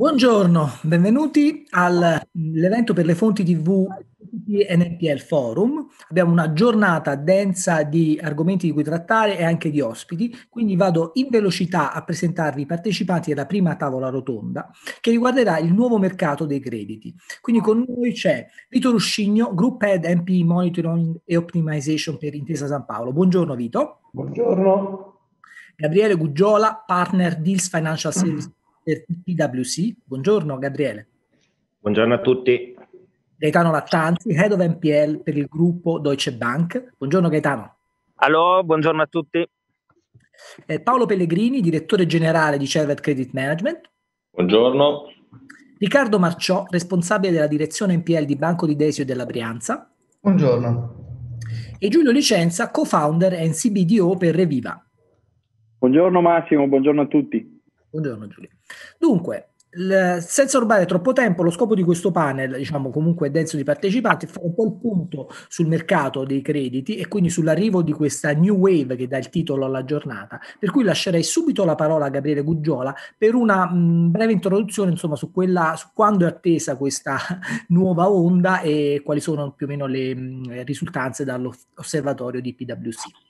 Buongiorno, benvenuti all'evento per le fonti TV NPL Forum. Abbiamo una giornata densa di argomenti di cui trattare e anche di ospiti, quindi vado in velocità a presentarvi i partecipanti alla prima tavola rotonda che riguarderà il nuovo mercato dei crediti. Quindi con noi c'è Vito Ruscigno, Group Head MP Monitoring e Optimization per Intesa San Paolo. Buongiorno Vito. Buongiorno. Gabriele Guggiola, Partner Deals Financial Services per PwC. Buongiorno Gabriele. Buongiorno a tutti. Gaetano Lattanzi, Head of NPL per il gruppo Deutsche Bank. Buongiorno Gaetano. Allora, buongiorno a tutti. Eh, Paolo Pellegrini, direttore generale di Cervet Credit Management. Buongiorno. Riccardo Marciò, responsabile della direzione NPL di Banco di Desio e della Brianza. Buongiorno. E Giulio Licenza, co-founder e CBDO per Reviva. Buongiorno Massimo, buongiorno a tutti. Buongiorno Giulia. Dunque, l- senza rubare troppo tempo, lo scopo di questo panel, diciamo comunque denso di partecipanti, è fare un po' il punto sul mercato dei crediti e quindi sull'arrivo di questa new wave che dà il titolo alla giornata. Per cui lascerei subito la parola a Gabriele Guggiola per una mh, breve introduzione, insomma, su, quella, su quando è attesa questa nuova onda e quali sono più o meno le mh, risultanze dall'osservatorio di PwC.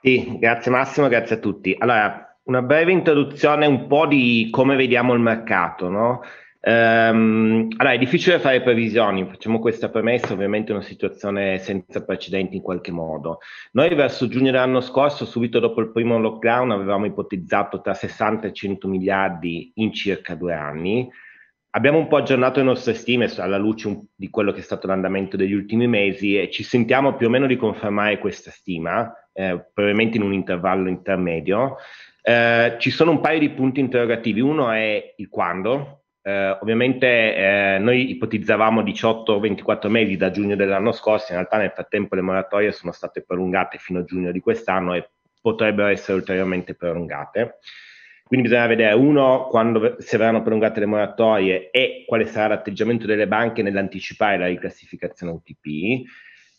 Sì, grazie Massimo, grazie a tutti. Allora, una breve introduzione un po' di come vediamo il mercato, no? Um, allora, è difficile fare previsioni, facciamo questa premessa, ovviamente è una situazione senza precedenti in qualche modo. Noi verso giugno dell'anno scorso, subito dopo il primo lockdown, avevamo ipotizzato tra 60 e 100 miliardi in circa due anni. Abbiamo un po' aggiornato le nostre stime alla luce di quello che è stato l'andamento degli ultimi mesi e ci sentiamo più o meno di confermare questa stima, eh, probabilmente in un intervallo intermedio. Eh, ci sono un paio di punti interrogativi. Uno è il quando. Eh, ovviamente eh, noi ipotizzavamo 18-24 mesi da giugno dell'anno scorso, in realtà nel frattempo le moratorie sono state prolungate fino a giugno di quest'anno e potrebbero essere ulteriormente prolungate. Quindi bisogna vedere, uno, quando, se verranno prolungate le moratorie e quale sarà l'atteggiamento delle banche nell'anticipare la riclassificazione UTP.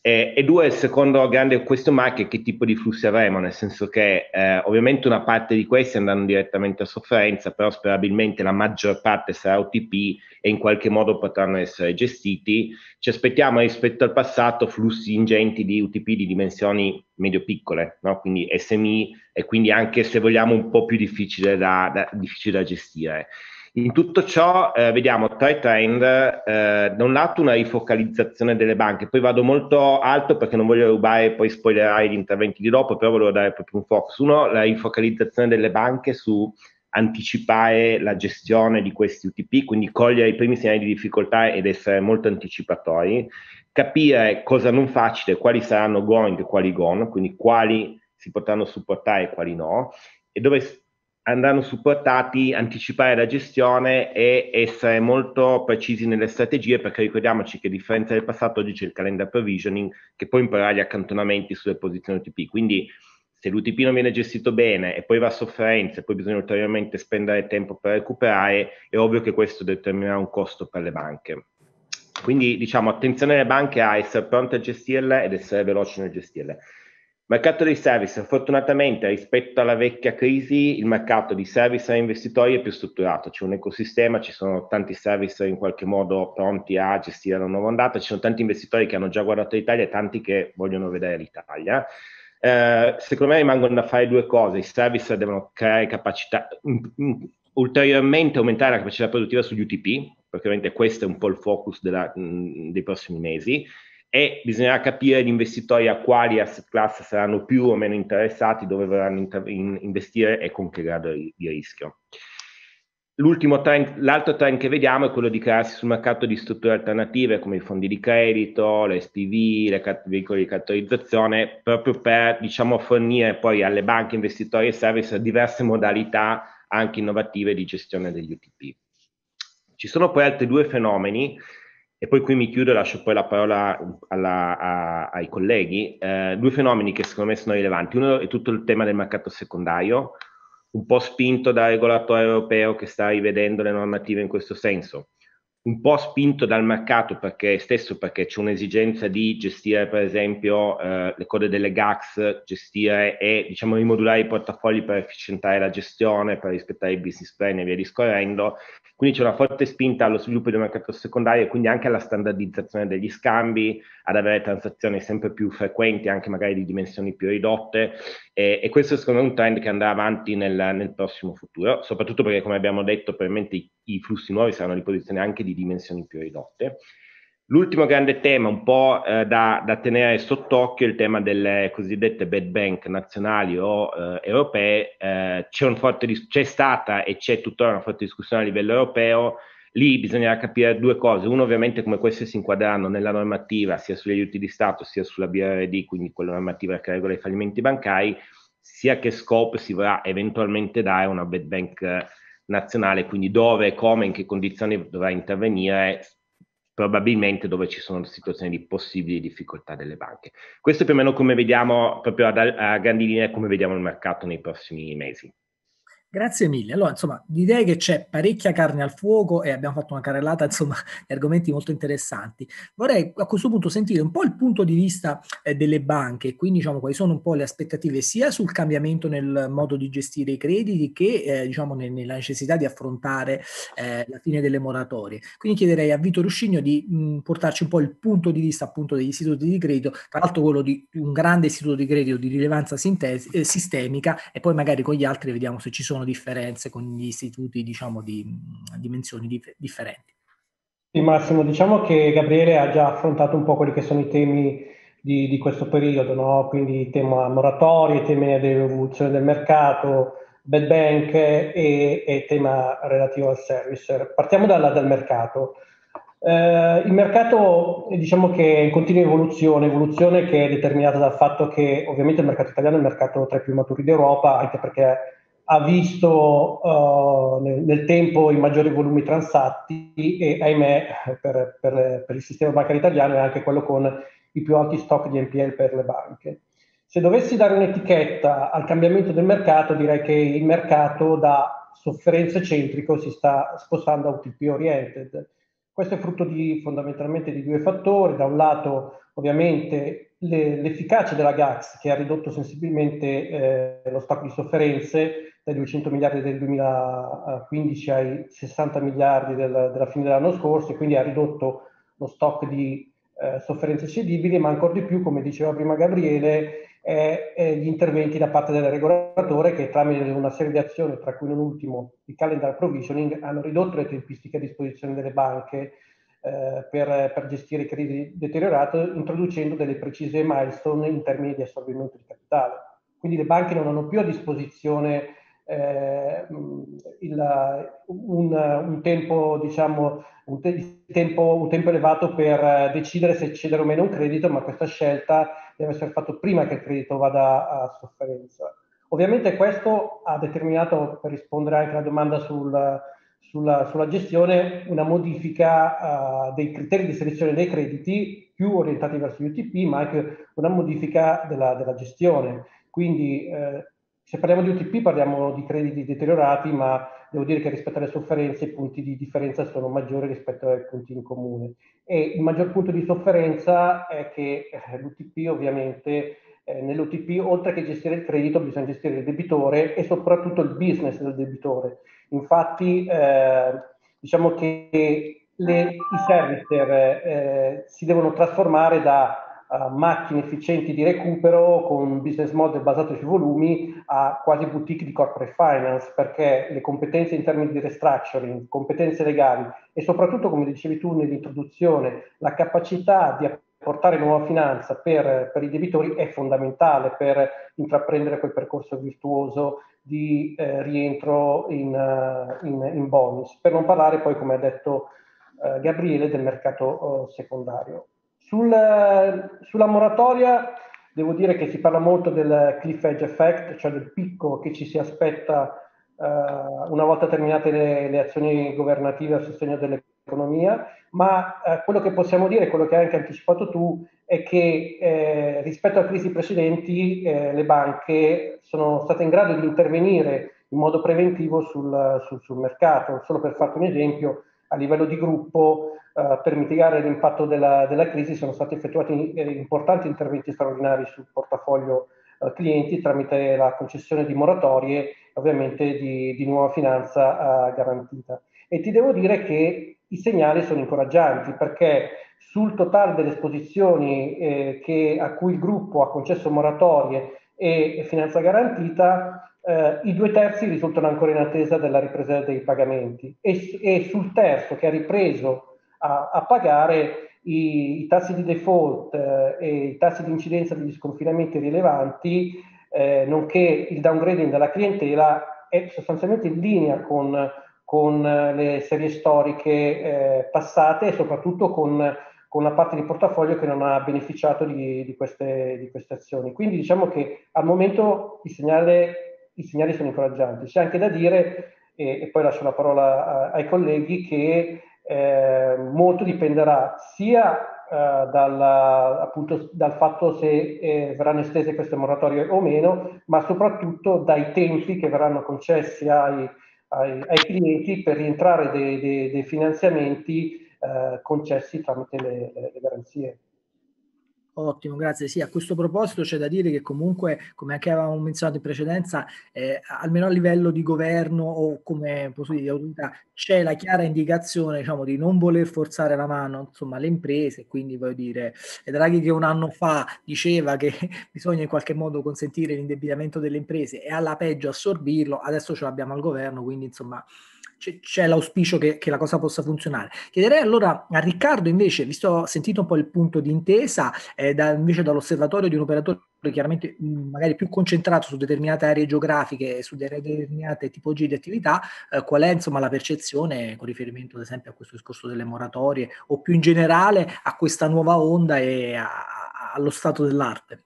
Eh, e due, il secondo grande question mark è che tipo di flussi avremo, nel senso che eh, ovviamente una parte di questi andranno direttamente a sofferenza, però sperabilmente la maggior parte sarà OTP e in qualche modo potranno essere gestiti. Ci aspettiamo rispetto al passato flussi ingenti di UTP di dimensioni medio-piccole, no? quindi SMI e quindi anche se vogliamo un po' più difficile da, da, difficile da gestire. In tutto ciò eh, vediamo tre trend, eh, da un lato una rifocalizzazione delle banche, poi vado molto alto perché non voglio rubare e poi spoilerare gli interventi di dopo, però volevo dare proprio un focus. Uno, la rifocalizzazione delle banche su anticipare la gestione di questi UTP, quindi cogliere i primi segnali di difficoltà ed essere molto anticipatori, capire cosa non facile, quali saranno going e quali gone, quindi quali si potranno supportare e quali no, e dove andranno supportati, anticipare la gestione e essere molto precisi nelle strategie perché ricordiamoci che a differenza del passato oggi c'è il calendar provisioning che poi imparerà gli accantonamenti sulle posizioni UTP, quindi se l'UTP non viene gestito bene e poi va a sofferenza e poi bisogna ulteriormente spendere tempo per recuperare, è ovvio che questo determinerà un costo per le banche. Quindi diciamo attenzione alle banche a essere pronte a gestirle ed essere veloci nel gestirle. Mercato dei service, fortunatamente rispetto alla vecchia crisi il mercato di service a investitori è più strutturato, c'è un ecosistema, ci sono tanti service in qualche modo pronti a gestire la nuova ondata, ci sono tanti investitori che hanno già guardato l'Italia e tanti che vogliono vedere l'Italia. Eh, secondo me rimangono da fare due cose, i service devono creare capacità, ulteriormente aumentare la capacità produttiva sugli UTP, perché ovviamente questo è un po' il focus della, mh, dei prossimi mesi, e bisognerà capire gli investitori a quali asset class saranno più o meno interessati, dove vorranno inter- in- investire e con che grado di, rischio. Trend, l'altro trend che vediamo è quello di crearsi sul mercato di strutture alternative come i fondi di credito, le SPV, le cat- veicoli di cattorizzazione, proprio per diciamo, fornire poi alle banche, investitori e service diverse modalità anche innovative di gestione degli UTP. Ci sono poi altri due fenomeni e poi qui mi chiudo e lascio poi la parola alla, a, ai colleghi. Eh, due fenomeni che secondo me sono rilevanti. Uno è tutto il tema del mercato secondario, un po' spinto dal regolatore europeo che sta rivedendo le normative in questo senso. Un po' spinto dal mercato perché stesso perché c'è un'esigenza di gestire per esempio eh, le code delle GAX, gestire e diciamo rimodulare i portafogli per efficientare la gestione, per rispettare i business plan e via discorrendo. Quindi c'è una forte spinta allo sviluppo del mercato secondario e quindi anche alla standardizzazione degli scambi, ad avere transazioni sempre più frequenti, anche magari di dimensioni più ridotte e, e questo è secondo me un trend che andrà avanti nel, nel prossimo futuro, soprattutto perché come abbiamo detto probabilmente i, i flussi nuovi saranno di posizione anche di dimensioni più ridotte. L'ultimo grande tema, un po' eh, da, da, tenere sott'occhio, è il tema delle cosiddette bad bank nazionali o eh, europee. Eh, c'è, forte, c'è, stata e c'è tuttora una forte discussione a livello europeo. Lì bisognerà capire due cose. Uno, ovviamente, come queste si inquadreranno nella normativa, sia sugli aiuti di Stato, sia sulla BRD, quindi quella normativa che regola i fallimenti bancari, sia che scope si vorrà eventualmente dare una bad bank nazionale, quindi dove, come, in che condizioni dovrà intervenire probabilmente dove ci sono situazioni di possibili difficoltà delle banche. Questo è più o meno come vediamo, proprio a, a grandi linee, come vediamo il mercato nei prossimi mesi. Grazie mille. Allora, insomma, direi che c'è parecchia carne al fuoco e abbiamo fatto una carrellata, insomma, di argomenti molto interessanti. Vorrei a questo punto sentire un po' il punto di vista eh, delle banche, quindi diciamo quali sono un po' le aspettative sia sul cambiamento nel modo di gestire i crediti che eh, diciamo ne, nella necessità di affrontare eh, la fine delle moratorie. Quindi chiederei a Vito Ruscigno di mh, portarci un po' il punto di vista appunto degli istituti di credito, tra l'altro quello di un grande istituto di credito di rilevanza sintesi, eh, sistemica e poi magari con gli altri vediamo se ci sono sono differenze con gli istituti diciamo, di dimensioni dif- differenti. Sì, Massimo, diciamo che Gabriele ha già affrontato un po' quelli che sono i temi di, di questo periodo, no? quindi tema moratorie, temi dell'evoluzione del mercato, bad bank e, e tema relativo al service. Partiamo dalla, dal mercato. Eh, il mercato diciamo che è in continua evoluzione, evoluzione che è determinata dal fatto che ovviamente il mercato italiano è il mercato tra i più maturi d'Europa, anche perché ha visto uh, nel, nel, tempo i maggiori volumi transatti e ahimè per, per, per, il sistema bancario italiano è anche quello con i più alti stock di NPL per le banche. Se dovessi dare un'etichetta al cambiamento del mercato, direi che il mercato da sofferenze centrico si sta spostando a UTP oriented. Questo è frutto di, fondamentalmente di due fattori. Da un lato, ovviamente, le, l'efficacia della GAX che ha ridotto sensibilmente eh, lo stock di sofferenze dai 200 miliardi del 2015 ai 60 miliardi del, della fine dell'anno scorso e quindi ha ridotto lo stock di eh, sofferenze cedibili, ma ancora di più, come diceva prima Gabriele, è, è gli interventi da parte del regolatore che tramite una serie di azioni, tra cui non ultimo il calendar provisioning, hanno ridotto le tempistiche a disposizione delle banche eh, per, per, gestire i crediti deteriorati, introducendo delle precise milestone in termini di assorbimento di capitale. Quindi le banche non hanno più a disposizione eh, il, un, un, tempo, diciamo, un, te- tempo, un, tempo, elevato per decidere se cedere o meno un credito, ma questa scelta deve essere fatta prima che il credito vada a sofferenza. Ovviamente questo ha determinato, per rispondere anche alla domanda sul, sulla, sulla, gestione, una modifica uh, dei criteri di selezione dei crediti più orientati verso gli UTP, ma anche una modifica della, della gestione. Quindi eh, se parliamo di UTP parliamo di crediti deteriorati, ma devo dire che rispetto alle sofferenze i punti di differenza sono maggiori rispetto ai punti in comune. E il maggior punto di sofferenza è che eh, l'UTP ovviamente, eh, nell'UTP oltre che gestire il credito bisogna gestire il debitore e soprattutto il business del debitore. Infatti eh, diciamo che le, i servicer eh, si devono trasformare da uh, macchine efficienti di recupero con un business model basato sui volumi a quasi boutique di corporate finance perché le competenze in termini di restructuring, competenze legali e soprattutto, come dicevi tu nell'introduzione, la capacità di portare nuova finanza per, per, i debitori è fondamentale per intraprendere quel percorso virtuoso di eh, rientro in, uh, in, in, bonus. Per non parlare poi, come ha detto uh, Gabriele, del mercato secondario. Sul, sulla moratoria devo dire che si parla molto del cliff edge effect, cioè del picco che ci si aspetta uh, una volta terminate le, le, azioni governative a sostegno dell'economia, ma uh, quello che possiamo dire, quello che hai anche anticipato tu, è che eh, rispetto a crisi precedenti eh, le banche sono state in grado di intervenire in modo preventivo sul, sul, sul mercato. Solo per farti un esempio, a livello di gruppo eh, per mitigare l'impatto della, della, crisi sono stati effettuati eh, importanti interventi straordinari sul portafoglio eh, clienti tramite la concessione di moratorie e ovviamente di, di nuova finanza eh, garantita. E ti devo dire che i segnali sono incoraggianti perché sul totale delle esposizioni eh, che, a cui il gruppo ha concesso moratorie e, e finanza garantita, eh, i due terzi risultano ancora in attesa della ripresa dei pagamenti e, e sul terzo che ha ripreso a, a pagare i, i, tassi di default eh, e i tassi di incidenza degli sconfinamenti rilevanti, eh, nonché il downgrading della clientela, è sostanzialmente in linea con, con le serie storiche eh, passate e soprattutto con, con, la parte di portafoglio che non ha beneficiato di, di, queste, di queste, azioni. Quindi diciamo che al momento il segnale, i segnali sono incoraggianti. C'è anche da dire, e, e poi lascio la parola a, ai colleghi, che eh, molto dipenderà sia eh, dal, appunto, dal fatto se eh, verranno estese queste moratorie o meno, ma soprattutto dai tempi che verranno concessi ai, ai, ai clienti per rientrare dei, dei, dei finanziamenti eh, concessi tramite le, le garanzie. Ottimo, grazie. Sì, a questo proposito c'è da dire che comunque, come anche avevamo menzionato in precedenza, eh, almeno a livello di governo o come posso dire, di autorità, c'è la chiara indicazione diciamo, di non voler forzare la mano insomma, alle imprese. Quindi voglio dire, Draghi che un anno fa diceva che bisogna in qualche modo consentire l'indebitamento delle imprese e alla peggio assorbirlo, adesso ce l'abbiamo al governo, quindi insomma c'è l'auspicio che, che, la cosa possa funzionare. Chiederei allora a Riccardo invece, visto ho sentito un po' il punto di intesa, eh, da, invece dall'osservatorio di un operatore chiaramente magari più concentrato su determinate aree geografiche e su determinate tipologie di attività, eh, qual è insomma la percezione con riferimento ad esempio a questo discorso delle moratorie o più in generale a questa nuova onda e a, a, allo stato dell'arte?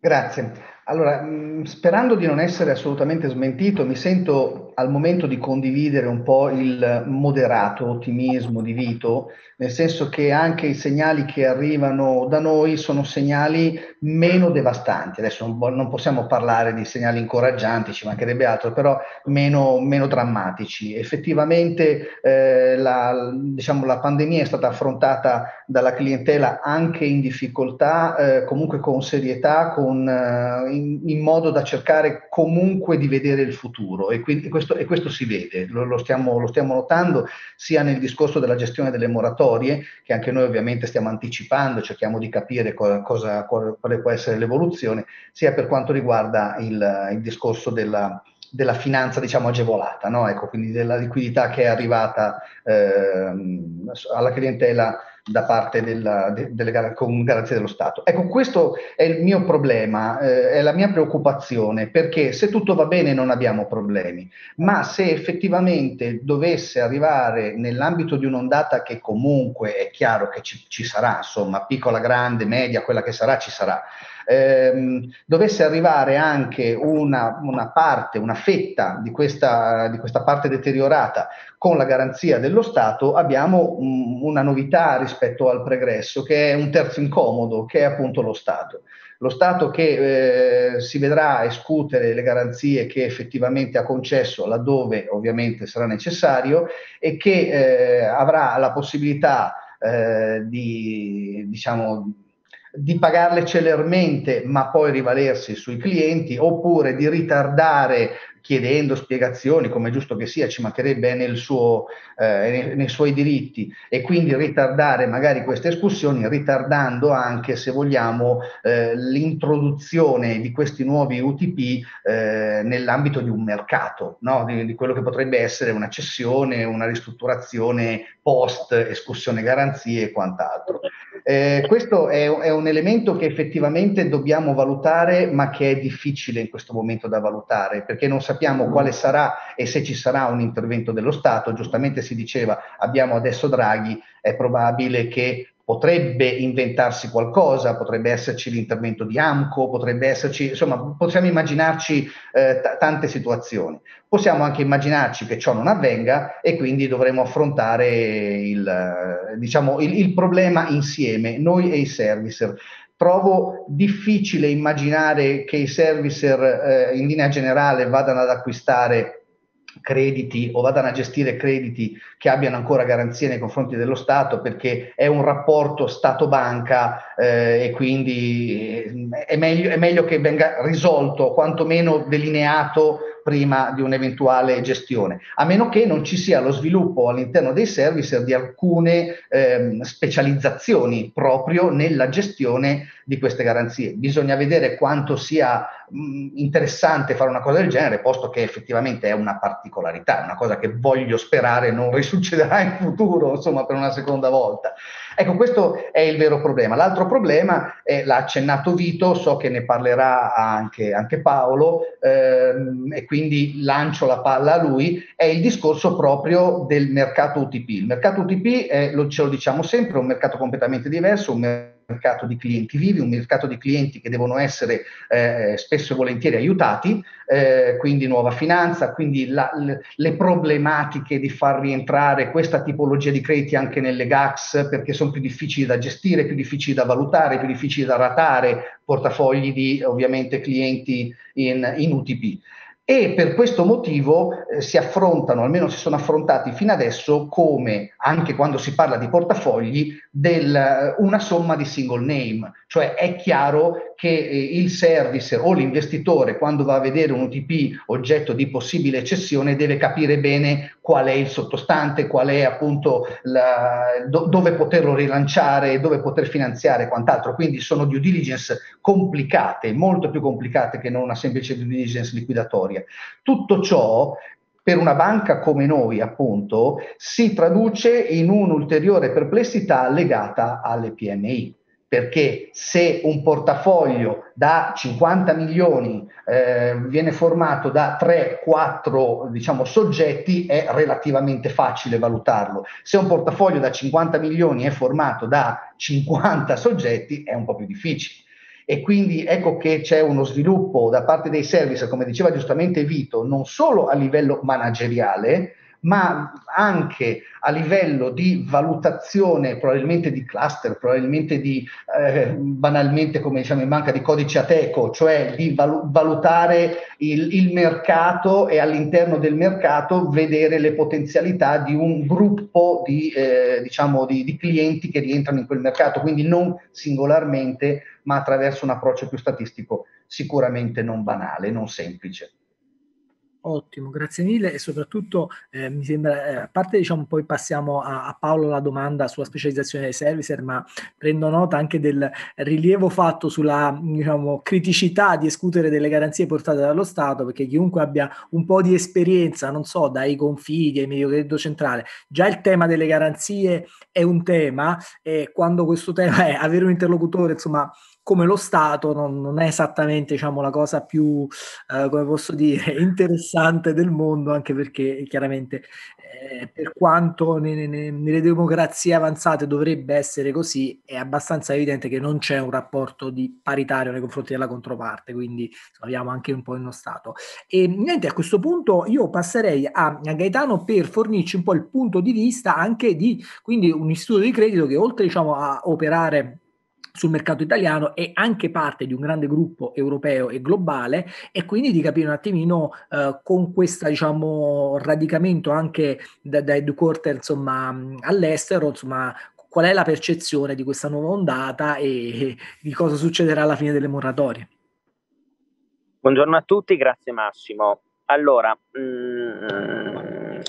Grazie. Allora, sperando di non essere assolutamente smentito, mi sento al momento di condividere un po' il moderato ottimismo di Vito, nel senso che anche i segnali che arrivano da noi sono segnali meno devastanti. Adesso non possiamo parlare di segnali incoraggianti, ci mancherebbe altro, però meno, meno drammatici. Effettivamente eh, la, diciamo, la pandemia è stata affrontata dalla clientela anche in difficoltà, eh, comunque con serietà, con, eh, in, in, modo da cercare comunque di vedere il futuro e, quindi, questo, e questo, si vede, lo, lo, stiamo, lo, stiamo, notando sia nel discorso della gestione delle moratorie, che anche noi ovviamente stiamo anticipando, cerchiamo di capire co- cosa, quale, quale, può essere l'evoluzione, sia per quanto riguarda il, il discorso della, della finanza diciamo agevolata, no? ecco, quindi della liquidità che è arrivata eh, alla clientela da parte della, de, delle con garanzie dello Stato. Ecco, questo è il mio problema, eh, è la mia preoccupazione, perché se tutto va bene non abbiamo problemi, ma se effettivamente dovesse arrivare nell'ambito di un'ondata che comunque è chiaro che ci, ci sarà, insomma, piccola, grande, media, quella che sarà, ci sarà, ehm, dovesse arrivare anche una, una, parte, una fetta di questa, di questa parte deteriorata con la garanzia dello Stato, abbiamo un, una novità rispetto al pregresso, che è un terzo incomodo, che è appunto lo Stato. Lo Stato che eh, si vedrà escutere le garanzie che effettivamente ha concesso laddove ovviamente sarà necessario e che eh, avrà la possibilità eh, di, diciamo, di pagarle celermente ma poi rivalersi sui clienti oppure di ritardare chiedendo spiegazioni, come è giusto che sia, ci mancherebbe nel suo, eh, nei, nei, suoi diritti e quindi ritardare magari queste escursioni, ritardando anche, se vogliamo, eh, l'introduzione di questi nuovi UTP eh, nell'ambito di un mercato, no? di, di, quello che potrebbe essere una cessione, una ristrutturazione post escursione garanzie e quant'altro. Eh, questo è, è un elemento che effettivamente dobbiamo valutare, ma che è difficile in questo momento da valutare, perché non sappiamo quale sarà e se ci sarà un intervento dello Stato. Giustamente si diceva, abbiamo adesso Draghi, è probabile che potrebbe inventarsi qualcosa, potrebbe esserci l'intervento di AMCO, potrebbe esserci, insomma, possiamo immaginarci eh, t- tante situazioni. Possiamo anche immaginarci che ciò non avvenga e quindi dovremo affrontare il, diciamo, il, il problema insieme, noi e i servicer. Trovo difficile immaginare che i servicer eh, in linea generale vadano ad acquistare crediti o vadano a gestire crediti che abbiano ancora garanzie nei confronti dello Stato perché è un rapporto Stato-banca eh, e quindi eh, è meglio, è meglio che venga risolto, quantomeno delineato prima di un'eventuale gestione, a meno che non ci sia lo sviluppo all'interno dei service di alcune ehm, specializzazioni proprio nella gestione di queste garanzie. Bisogna vedere quanto sia mh, interessante fare una cosa del genere, posto che effettivamente è una particolarità, una cosa che voglio sperare non risuccederà in futuro, insomma, per una seconda volta. Ecco, questo è il vero problema. L'altro problema, eh, l'ha accennato Vito, so che ne parlerà anche, anche Paolo, ehm, e quindi lancio la palla a lui, è il discorso proprio del mercato UTP. Il mercato UTP, è, lo, ce lo diciamo sempre, un mercato completamente diverso, un mercato di clienti vivi, un mercato di clienti che devono essere eh, spesso e volentieri aiutati, eh, quindi nuova finanza, quindi la, le problematiche di far rientrare questa tipologia di crediti anche nelle GAX perché sono più difficili da gestire, più difficili da valutare, più difficili da ratare, portafogli di ovviamente clienti in, in UTP e per questo motivo eh, si affrontano, almeno si sono affrontati fino adesso, come anche quando si parla di portafogli, del, eh, una somma di single name, cioè è chiaro che eh, il servicer o l'investitore quando va a vedere un UTP oggetto di possibile cessione deve capire bene qual è il sottostante, qual è appunto la, do, dove poterlo rilanciare, dove poter finanziare e quant'altro. Quindi sono due diligence complicate, molto più complicate che non una semplice due diligence liquidatoria. Tutto ciò per una banca come noi, appunto, si traduce in un'ulteriore perplessità legata alle PMI perché se un portafoglio da 50 milioni eh, viene formato da 3-4 diciamo, soggetti è relativamente facile valutarlo. Se un portafoglio da 50 milioni è formato da 50 soggetti è un po' più difficile. E quindi ecco che c'è uno sviluppo da parte dei service, come diceva giustamente Vito, non solo a livello manageriale, ma anche a livello di valutazione probabilmente di cluster, probabilmente di eh, banalmente come diciamo in banca di codice ateco, cioè di valu- valutare il, il, mercato e all'interno del mercato vedere le potenzialità di un gruppo di, eh, diciamo di, di clienti che rientrano in quel mercato, quindi non singolarmente ma attraverso un approccio più statistico, sicuramente non banale, non semplice. Ottimo, grazie mille e soprattutto eh, mi sembra, eh, a parte diciamo poi passiamo a, a, Paolo la domanda sulla specializzazione dei servicer, ma prendo nota anche del rilievo fatto sulla diciamo, criticità di escutere delle garanzie portate dallo Stato, perché chiunque abbia un po' di esperienza, non so, dai confidi ai medio credito centrale, già il tema delle garanzie è un tema e quando questo tema è avere un interlocutore, insomma, come lo Stato non, non è esattamente diciamo, la cosa più, eh, come posso dire, interessante del mondo, anche perché chiaramente eh, per quanto ne, ne, nelle democrazie avanzate dovrebbe essere così, è abbastanza evidente che non c'è un rapporto di paritario nei confronti della controparte, quindi abbiamo anche un po' uno Stato. E niente, a questo punto io passerei a, a Gaetano per fornirci un po' il punto di vista anche di quindi un istituto di credito che oltre diciamo, a operare sul mercato italiano è anche parte di un grande gruppo europeo e globale e quindi di capire un attimino eh, con questo diciamo radicamento anche da, da headquarter insomma all'estero insomma qual è la percezione di questa nuova ondata e, e di cosa succederà alla fine delle moratorie? Buongiorno a tutti grazie Massimo. Allora mm,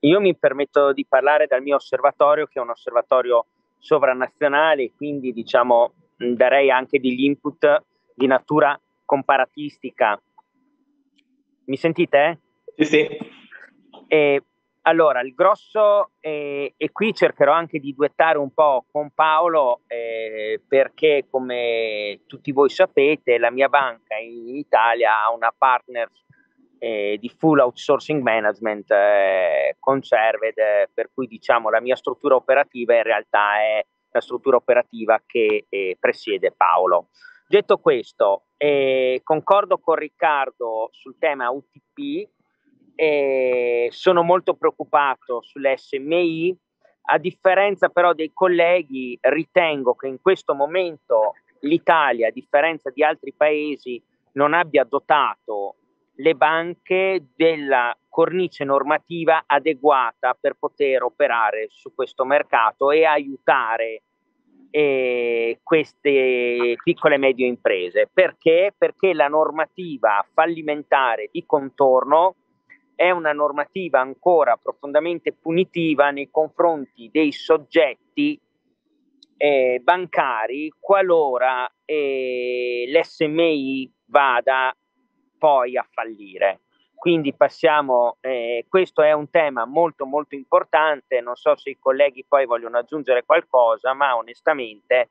io mi permetto di parlare dal mio osservatorio che è un osservatorio sovranazionali, quindi diciamo darei anche degli input di natura comparatistica. Mi sentite? Sì, sì. E, allora, il grosso, eh, e qui cercherò anche di duettare un po' con Paolo, eh, perché come tutti voi sapete, la mia banca in Italia ha una partner eh, di full outsourcing management eh, con Cerved, eh, per cui diciamo la mia struttura operativa in realtà è la struttura operativa che eh, presiede Paolo. Detto questo, concordo con Riccardo sul tema UTP, sono molto preoccupato sulle SMI, a differenza però dei colleghi ritengo che in questo momento l'Italia, a differenza di altri paesi, non abbia dotato le banche della cornice normativa adeguata per poter operare su questo mercato e aiutare eh, queste piccole e medie imprese. Perché? Perché la normativa fallimentare di contorno è una normativa ancora profondamente punitiva nei confronti dei soggetti eh, bancari qualora eh, l'SMI vada poi a fallire. Quindi passiamo, eh, questo è un tema molto molto importante, non so se i colleghi poi vogliono aggiungere qualcosa, ma onestamente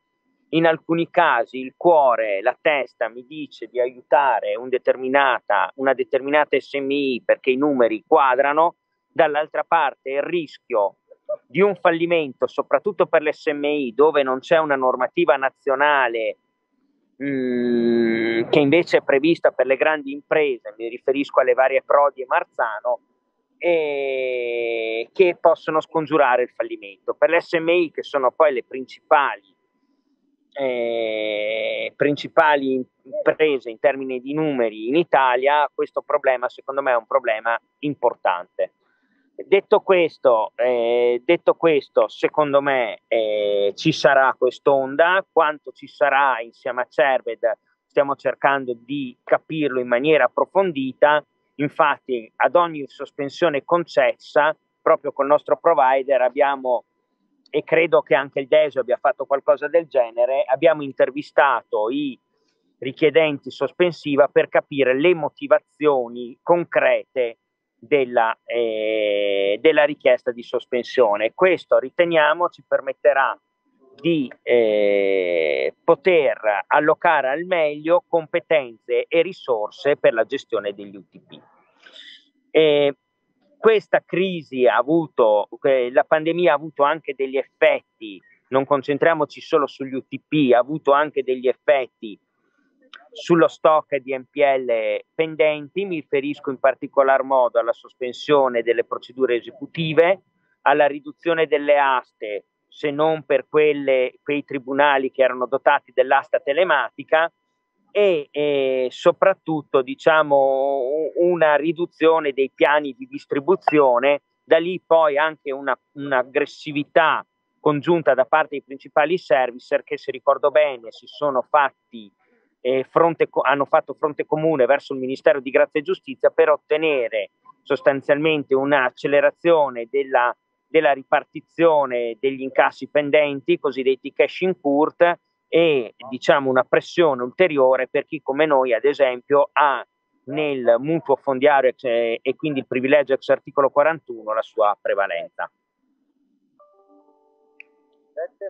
in alcuni casi il cuore, la testa mi dice di aiutare un determinata, una determinata SMI perché i numeri quadrano, dall'altra parte il rischio di un fallimento, soprattutto per l'SMI, dove non c'è una normativa nazionale mm, che invece è prevista per le grandi imprese, mi riferisco alle varie Prodi e Marzano, e che possono scongiurare il fallimento. Per le SMI, che sono poi le principali, eh, principali imprese in termini di numeri in Italia, questo problema secondo me è un problema importante. Detto questo, eh, detto questo, secondo me eh, ci sarà quest'onda, quanto ci sarà insieme a Cerved stiamo cercando di capirlo in maniera approfondita, infatti ad ogni sospensione concessa, proprio col nostro provider abbiamo, e credo che anche il DESO abbia fatto qualcosa del genere, abbiamo intervistato i richiedenti sospensiva per capire le motivazioni concrete della, eh, della richiesta di sospensione. Questo riteniamo ci permetterà di eh, poter allocare al meglio competenze e risorse per la gestione degli UTP. Eh, questa crisi ha avuto, eh, la pandemia ha avuto anche degli effetti, non concentriamoci solo sugli UTP, ha avuto anche degli effetti sullo stock di NPL pendenti, mi riferisco in particolar modo alla sospensione delle procedure esecutive, alla riduzione delle aste, se non per quelle, quei tribunali che erano dotati dell'asta telematica, e, e soprattutto diciamo, una riduzione dei piani di distribuzione, da lì poi anche una, un'aggressività congiunta da parte dei principali servicer che se ricordo bene si sono fatti fronte, hanno fatto fronte comune verso il Ministero di Grazia e Giustizia per ottenere sostanzialmente un'accelerazione della, della ripartizione degli incassi pendenti, cosiddetti cash in court, e diciamo una pressione ulteriore per chi come noi, ad esempio, ha nel mutuo fondiario e quindi il privilegio ex articolo 41 la sua prevalenza.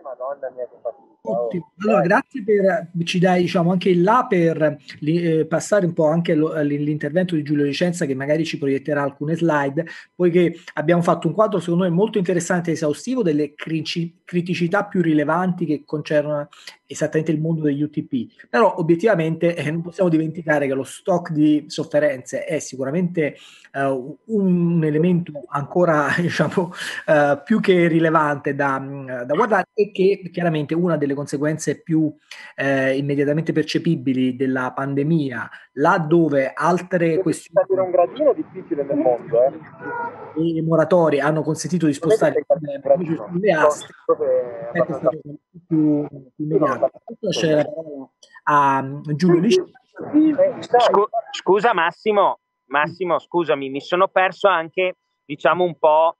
Madonna mia che Ottimo. Allora, grazie per ci dai diciamo anche il là per eh, passare un po' anche lo, l'intervento di Giulio Licenza che magari ci proietterà alcune slide, poiché abbiamo fatto un quadro secondo me molto interessante e esaustivo delle criticità più rilevanti che concernono esattamente il mondo degli UTP. Però obiettivamente eh, non possiamo dimenticare che lo stock di sofferenze è sicuramente uh, un elemento ancora diciamo uh, più che rilevante da, da, guardare e che chiaramente una delle conseguenze più eh, immediatamente percepibili della pandemia, laddove altre questioni... È un gradino difficile nel mondo, eh? I moratori hanno consentito di spostare le aste, è stato più, più. C'è la parola a Giulio Lisci. Scusa Massimo, Massimo, scusami, mi sono perso anche, diciamo, un po'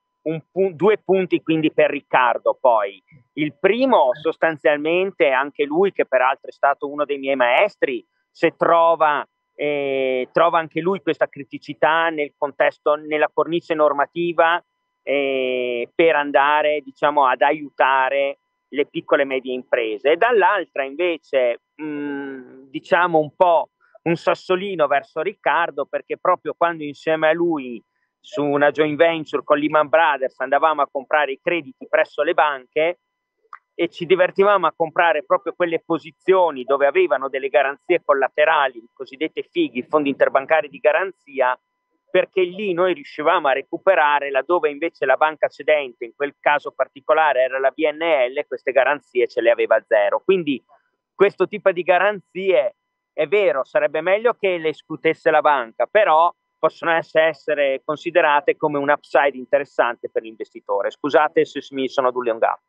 pu- due punti quindi per Riccardo poi. Il primo sostanzialmente, anche lui che peraltro è stato uno dei miei maestri, se trova, eh, trova anche lui questa criticità nel contesto, nella cornice normativa eh, per andare diciamo ad aiutare le piccole e medie imprese. E dall'altra invece mh, diciamo un po' un sassolino verso Riccardo perché proprio quando insieme a lui su una joint venture con Lehman Brothers andavamo a comprare i crediti presso le banche e ci divertivamo a comprare proprio quelle posizioni dove avevano delle garanzie collaterali, i cosiddetti FIGI, fondi interbancari di garanzia, perché lì noi riuscivamo a recuperare laddove invece la banca cedente, in quel caso particolare era la BNL, queste garanzie ce le aveva zero. Quindi questo tipo di garanzie è vero, sarebbe meglio che le scutesse la banca, però possono essere considerate come un upside interessante per l'investitore. Scusate se mi sono aduliongato.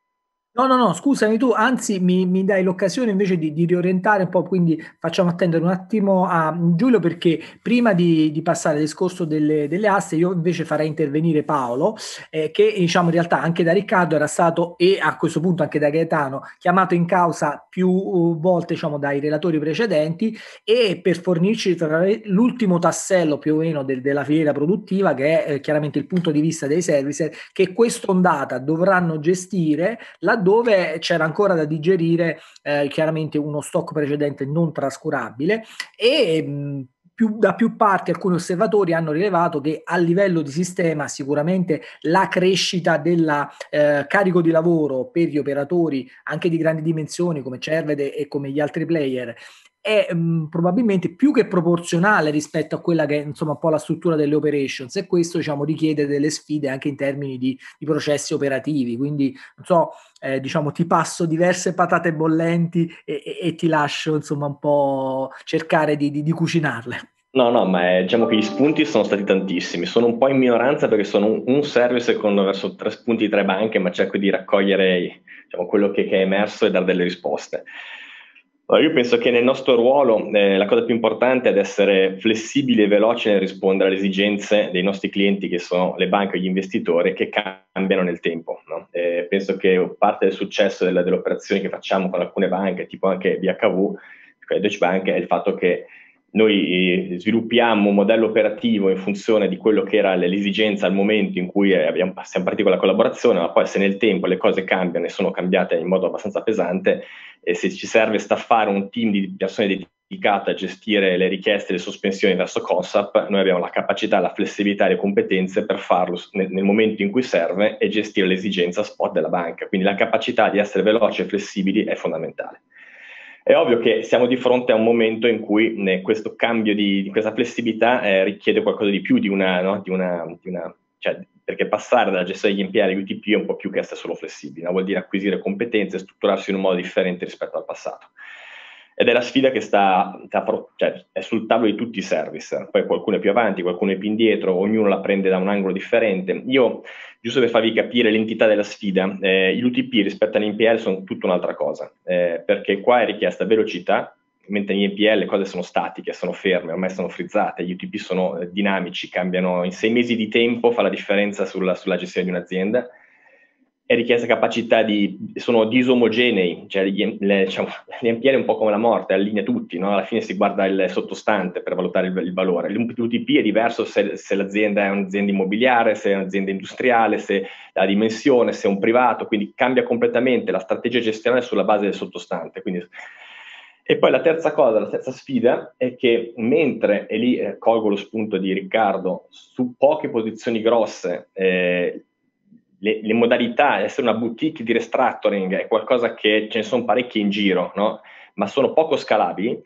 No, no, no, scusami tu, anzi mi, mi dai l'occasione invece di, di, riorientare un po', quindi facciamo attendere un attimo a Giulio perché prima di, di passare al discorso delle, delle, aste io invece farei intervenire Paolo eh, che diciamo in realtà anche da Riccardo era stato e a questo punto anche da Gaetano chiamato in causa più uh, volte diciamo dai relatori precedenti e per fornirci l'ultimo tassello più o meno del, della filiera produttiva che è eh, chiaramente il punto di vista dei servicer che quest'ondata dovranno gestire la laddove c'era ancora da digerire eh, chiaramente uno stock precedente non trascurabile e mh, più, da più parti alcuni osservatori hanno rilevato che a livello di sistema sicuramente la crescita del eh, carico di lavoro per gli operatori anche di grandi dimensioni come Cervede e come gli altri player è mh, probabilmente più che proporzionale rispetto a quella che è insomma un po' la struttura delle operations e questo diciamo richiede delle sfide anche in termini di, di processi operativi quindi non so eh, diciamo ti passo diverse patate bollenti e, e, e, ti lascio insomma un po' cercare di, di, di cucinarle No, no, ma è, diciamo che gli spunti sono stati tantissimi. Sono un po' in minoranza perché sono un, un service con verso tre spunti di tre banche, ma cerco di raccogliere diciamo, quello che, che, è emerso e dare delle risposte. Io penso che nel nostro ruolo eh, la cosa più importante è essere flessibili e veloci nel rispondere alle esigenze dei nostri clienti, che sono le banche e gli investitori, che cambiano nel tempo. No? Eh, penso che parte del successo delle, delle, operazioni che facciamo con alcune banche, tipo anche BHV, Deutsche Bank, è il fatto che noi eh, sviluppiamo un modello operativo in funzione di quello che era l'esigenza al momento in cui abbiamo, siamo partiti con la collaborazione, ma poi se nel tempo le cose cambiano e sono cambiate in modo abbastanza pesante, e se ci serve staffare un team di persone dedicate a gestire le richieste e le sospensioni verso CONSAP, noi abbiamo la capacità, la flessibilità e le competenze per farlo nel, nel momento in cui serve e gestire l'esigenza spot della banca. Quindi la capacità di essere veloci e flessibili è fondamentale. È ovvio che siamo di fronte a un momento in cui né, questo cambio di, di questa flessibilità eh, richiede qualcosa di più di una, no? di una, di una cioè, perché passare dalla gestione degli NPL agli UTP è un po' più che essere solo flessibile, no? vuol dire acquisire competenze e strutturarsi in un modo differente rispetto al passato. Ed è la sfida che sta, sta cioè, è sul tavolo di tutti i service, poi qualcuno è più avanti, qualcuno è più indietro, ognuno la prende da un angolo differente. Io, giusto per farvi capire l'entità della sfida, eh, gli UTP rispetto all'NPL sono tutta un'altra cosa, eh, perché qua è richiesta velocità, mentre negli NPL le cose sono statiche, sono ferme, ormai sono frizzate, gli UTP sono eh, dinamici, cambiano in sei mesi di tempo, fa la differenza sulla, sulla gestione di un'azienda. È richiesta capacità di, sono disomogenei, cioè le, diciamo, gli NPL è un po' come la morte, allinea tutti, no? alla fine si guarda il sottostante per valutare il, il valore. L'UTP è diverso se, se, l'azienda è un'azienda immobiliare, se è un'azienda industriale, se la dimensione, se è un privato, quindi cambia completamente la strategia gestionale sulla base del sottostante. Quindi e poi la terza cosa, la terza sfida è che mentre, e lì eh, colgo lo spunto di Riccardo, su poche posizioni grosse eh, le, le, modalità, essere una boutique di restructuring è qualcosa che ce ne sono parecchie in giro, no? ma sono poco scalabili,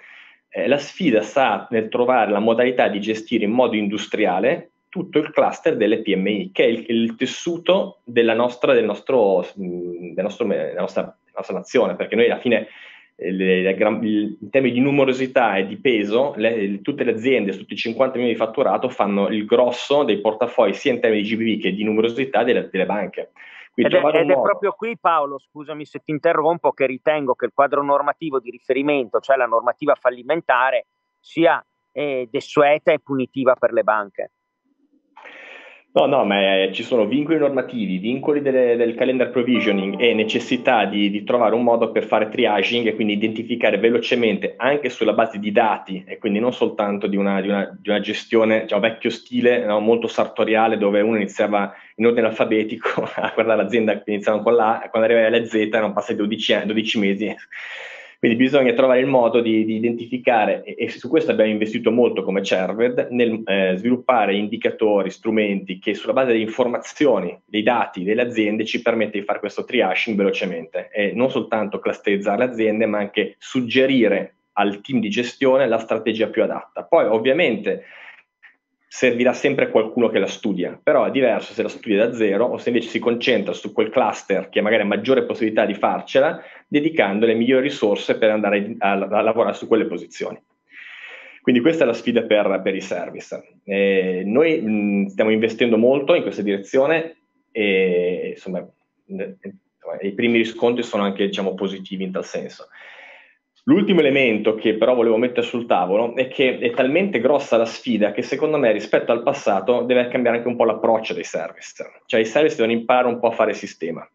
eh, la sfida sta nel trovare la modalità di gestire in modo industriale tutto il cluster delle PMI, che è il, il tessuto della nostra, del nostro, del nostro, della nostra, della nostra nazione, perché noi alla fine le, le, in termini di numerosità e di peso, le, tutte le aziende, tutti i 50 milioni di fatturato fanno il grosso dei portafogli sia in termini di GBV che di numerosità delle, delle banche. ed, è, ed è, proprio qui Paolo, scusami se ti interrompo, che ritengo che il quadro normativo di riferimento, cioè la normativa fallimentare, sia eh, desueta e punitiva per le banche. No, no, ma eh, ci sono vincoli normativi, vincoli delle, del calendar provisioning e necessità di, di, trovare un modo per fare triaging e quindi identificare velocemente anche sulla base di dati e quindi non soltanto di una, di una, di una gestione già vecchio stile, no, molto sartoriale dove uno iniziava in ordine alfabetico a guardare l'azienda che iniziava con l'A quando arrivavi alla Z erano passati 12, 12 mesi quindi bisogna trovare il modo di, di identificare, e, e, su questo abbiamo investito molto come Cerved, nel eh, sviluppare indicatori, strumenti che sulla base delle informazioni, dei dati delle aziende ci permette di fare questo triaging velocemente e non soltanto clusterizzare le aziende, ma anche suggerire al team di gestione la strategia più adatta. Poi ovviamente servirà sempre qualcuno che la studia, però è diverso se la studia da zero o se invece si concentra su quel cluster che magari ha maggiore possibilità di farcela, dedicando le migliori risorse per andare a, a lavorare su quelle posizioni. Quindi questa è la sfida per, per i service. Eh, noi mh, stiamo investendo molto in questa direzione e insomma, i primi riscontri sono anche diciamo, positivi in tal senso. L'ultimo elemento che però volevo mettere sul tavolo è che è talmente grossa la sfida che secondo me rispetto al passato deve cambiare anche un po' l'approccio dei service, cioè i service devono imparare un po' a fare sistema.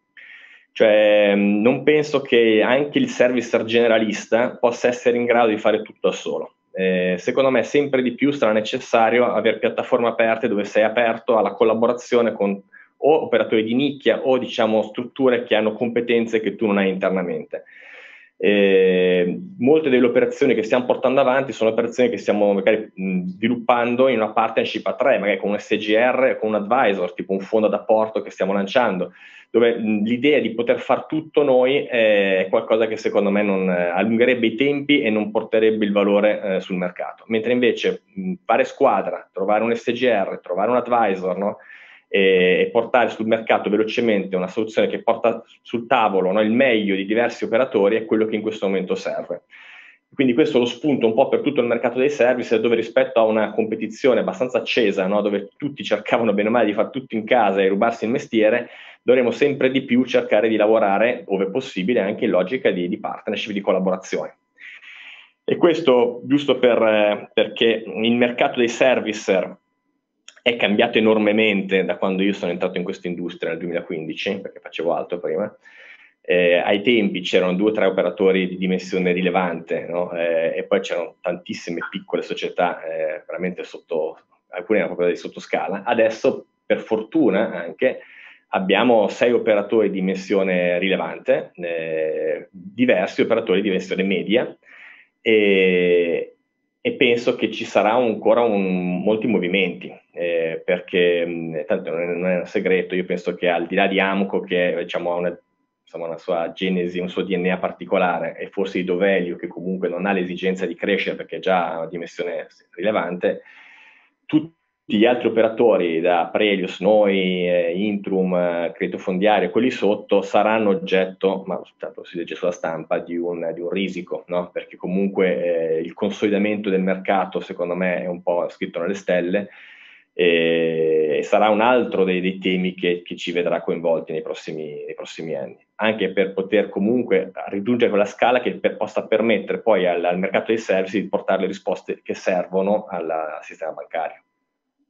Cioè, non penso che anche il servicer generalista possa essere in grado di fare tutto da solo. Eh, secondo me sempre di più sarà necessario avere piattaforme aperte dove sei aperto alla collaborazione con o operatori di nicchia o diciamo strutture che hanno competenze che tu non hai internamente. Eh, molte delle operazioni che stiamo portando avanti sono operazioni che stiamo magari sviluppando in una partnership a tre, magari con un SGR, con un advisor, tipo un fondo d'apporto che stiamo lanciando, dove l'idea di poter fare tutto noi è qualcosa che secondo me non eh, allungherebbe i tempi e non porterebbe il valore eh, sul mercato. Mentre invece mh, fare squadra, trovare un SGR, trovare un advisor, no? E, portare sul mercato velocemente una soluzione che porta sul tavolo no, il meglio di diversi operatori è quello che in questo momento serve. Quindi questo è lo spunto un po' per tutto il mercato dei service, dove rispetto a una competizione abbastanza accesa, no, dove tutti cercavano bene o male di fare tutto in casa e rubarsi il mestiere, dovremo sempre di più cercare di lavorare, ove possibile, anche in logica di, di partnership, di collaborazione. E questo giusto per, eh, perché il mercato dei servicer è cambiato enormemente da quando io sono entrato in questa industria nel 2015, perché facevo altro prima. Eh, ai tempi c'erano due o tre operatori di dimensione rilevante no? eh, e poi c'erano tantissime piccole società eh, veramente sotto, alcune erano proprio di sottoscala. Adesso, per fortuna anche, abbiamo sei operatori di dimensione rilevante, eh, diversi operatori di dimensione media e, e penso che ci sarà ancora un, molti movimenti, eh, perché mh, tanto non è, non è, un segreto, io penso che al di là di Amco, che diciamo, ha una, insomma, una, sua genesi, un suo DNA particolare, e forse di Dovelio, che comunque non ha l'esigenza di crescere perché già ha una dimensione rilevante, tutti gli altri operatori, da Prelius, noi, eh, Intrum, eh, Credito Fondiario, quelli sotto, saranno oggetto, ma tanto si legge sulla stampa, di un, di un risico, no? perché comunque eh, il consolidamento del mercato, secondo me, è un po' scritto nelle stelle e, e sarà un altro dei, dei temi che, che, ci vedrà coinvolti nei prossimi, nei prossimi, anni, anche per poter comunque raggiungere quella scala che per, possa permettere poi al, al mercato dei servizi di portare le risposte che servono al, al sistema bancario.